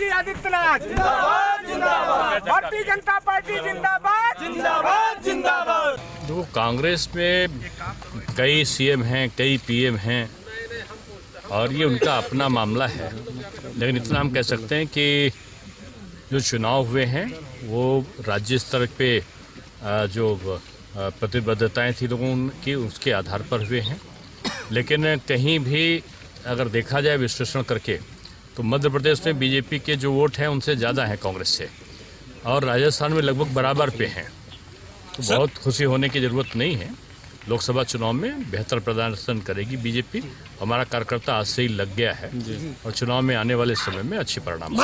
Yogi Adityanath. Bharatiya Janata party जिंदाबाद। जिंदाबाद जिंदाबाद। देखो कांग्रेस में कई सीएम हैं कई पीएम हैं और ये उनका अपना मामला है। लेकिन इतना हम कह सकते हैं कि जो चुनाव हुए हैं वो राज्य स्तर पे जो प्रतिबद्धताएँ थी लोगों की उसके आधार पर हुए हैं। लेकिन कहीं भी अगर देखा जाए विश्लेषण करके तो मध्य प्रदेश में बीजेपी के जो वोट हैं उनसे ज़्यादा हैं कांग्रेस से। और राजस्थान में लगभग बराबर पे हैं। तो बहुत खुशी होने की ज़रूरत नहीं है। लोकसभा चुनाव में बेहतर प्रदर्शन करेगी बीजेपी। हमारा कार्यकर्ता आज से ही लग गया है। और चुनाव में आने वाले समय में अच्छे परिणाम